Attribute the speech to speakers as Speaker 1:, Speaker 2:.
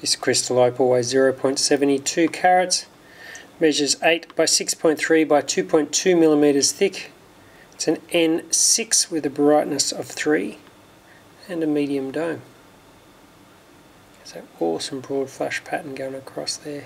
Speaker 1: This crystal opal weighs 0.72 carats, measures 8 by 6.3 by 2.2 millimeters thick. It's an N6 with a brightness of 3 and a medium dome. There's an awesome broad flash pattern going across there.